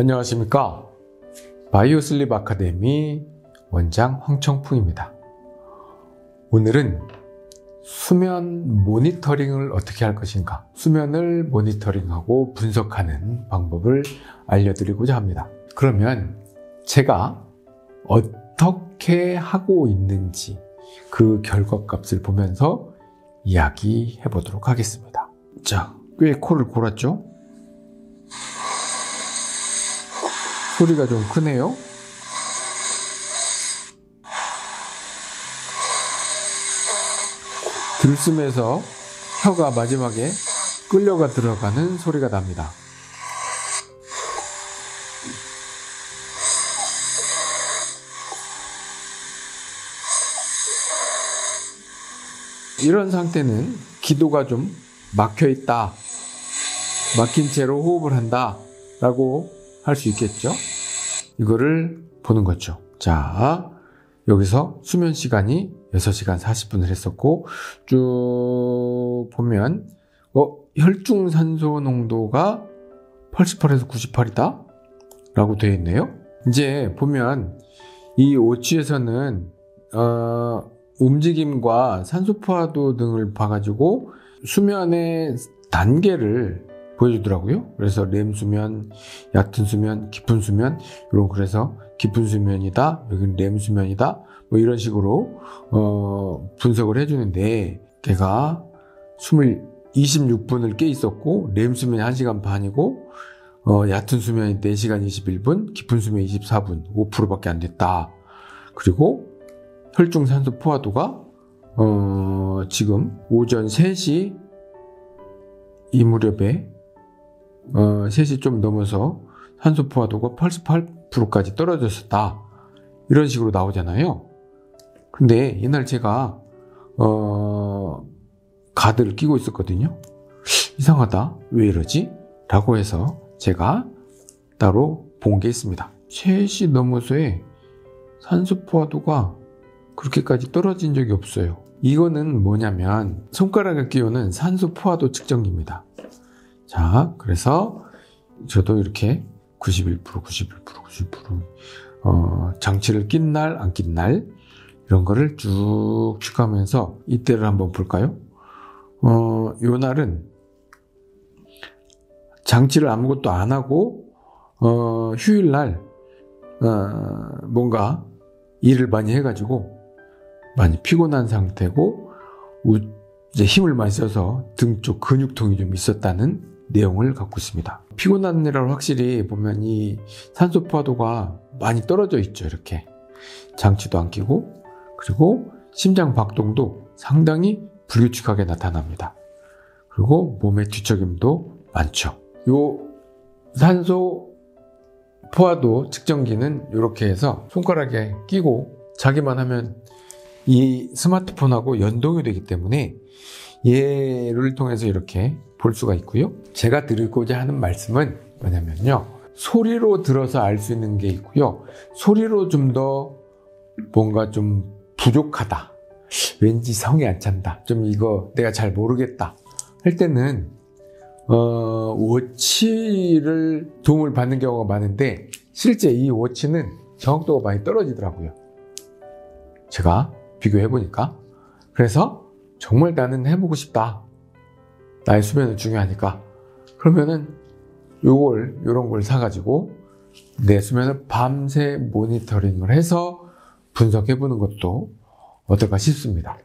안녕하십니까. 바이오슬립 아카데미 원장 황청풍입니다. 오늘은 수면 모니터링을 어떻게 할 것인가, 수면을 모니터링하고 분석하는 방법을 알려드리고자 합니다. 그러면 제가 어떻게 하고 있는지 그 결과값을 보면서 이야기해 보도록 하겠습니다. 자, 꽤 코를 골았죠? 소리가 좀 크네요. 들숨에서 혀가 마지막에 끌려가 들어가는 소리가 납니다. 이런 상태는 기도가 좀 막혀 있다. 막힌 채로 호흡을 한다. 라고 할 수 있겠죠? 이거를 보는 거죠. 자, 여기서 수면 시간이 6시간 40분을 했었고, 쭉 보면, 어, 혈중 산소 농도가 88에서 98이다? 라고 되어 있네요. 이제 보면, 이 오치에서는, 어, 움직임과 산소 포화도 등을 봐가지고 수면의 단계를 보여주더라고요. 그래서 렘 수면, 얕은 수면, 깊은 수면, 이런 그래서 깊은 수면이다, 여기는 렘 수면이다, 뭐 이런 식으로 어, 분석을 해주는데 걔가 20, 26분을 깨 있었고 렘 수면이 1시간 반이고 어, 얕은 수면이 4시간 21분, 깊은 수면 24분, 5%밖에 안 됐다. 그리고 혈중 산소 포화도가 어, 지금 오전 3시 이 무렵에 어, 3시 좀 넘어서 산소 포화도가 88%까지 떨어졌었다. 이런 식으로 나오잖아요. 근데 옛날 제가 어, 가드를 끼고 있었거든요. 이상하다. 왜 이러지? 라고 해서 제가 따로 본 게 있습니다. 3시 넘어서의 산소 포화도가 그렇게까지 떨어진 적이 없어요. 이거는 뭐냐면 손가락을 끼우는 산소 포화도 측정기입니다. 자, 그래서 저도 이렇게 91%, 91%, 90% 어, 장치를 낀 날, 안 낀 날 이런 거를 쭉 추가하면서 이때를 한번 볼까요? 어, 요 날은 장치를 아무것도 안 하고 어, 휴일 날 어, 뭔가 일을 많이 해가지고 많이 피곤한 상태고 우, 이제 힘을 많이 써서 등 쪽 근육통이 좀 있었다는 내용을 갖고 있습니다. 피곤한 날을 확실히 보면 이 산소 포화도가 많이 떨어져 있죠. 이렇게 장치도 안 끼고 그리고 심장 박동도 상당히 불규칙하게 나타납니다. 그리고 몸의 뒤척임도 많죠. 요 산소 포화도 측정기는 이렇게 해서 손가락에 끼고 자기만 하면 이 스마트폰하고 연동이 되기 때문에 얘를 통해서 이렇게 볼 수가 있고요. 제가 드리고자 하는 말씀은 뭐냐면요. 소리로 들어서 알 수 있는 게 있고요. 소리로 좀 더 뭔가 좀 부족하다. 왠지 성이 안 찬다. 좀 이거 내가 잘 모르겠다. 할 때는 어, 워치를 도움을 받는 경우가 많은데 실제 이 워치는 정확도가 많이 떨어지더라고요. 제가 비교해 보니까. 그래서 정말 나는 해보고 싶다. 나의 수면은 중요하니까. 그러면은 요걸, 요런 걸 사가지고 내 수면을 밤새 모니터링을 해서 분석해 보는 것도 어떨까 싶습니다.